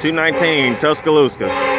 219 Tuscaloosa.